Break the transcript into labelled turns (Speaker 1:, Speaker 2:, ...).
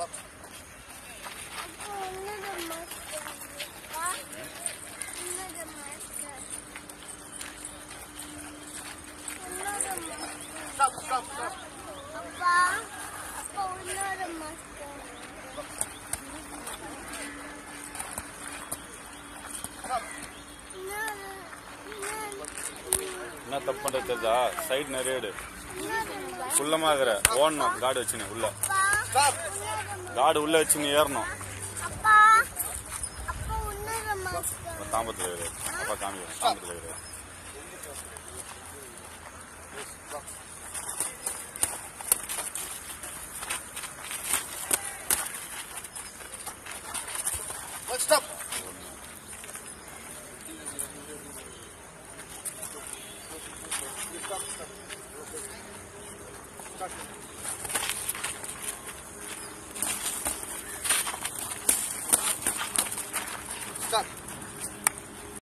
Speaker 1: Bak. என்ன தப்பு பண்ணுறது தெரிஞ்சா சைடு நிறைய ஃபுல்லமாக இருக்கிற ஓடணும் காடு வச்சுனே உள்ள. காடு உள்ள வச்சுன்னு ஏறணும்
Speaker 2: அப்பா அப்பா உன்னத மாஸ்டர்
Speaker 1: அப்ப தாம்பத்துல இரு அப்பா காமிக்கிறேன் தாம்பத்துல இரு
Speaker 3: Stop. Stop.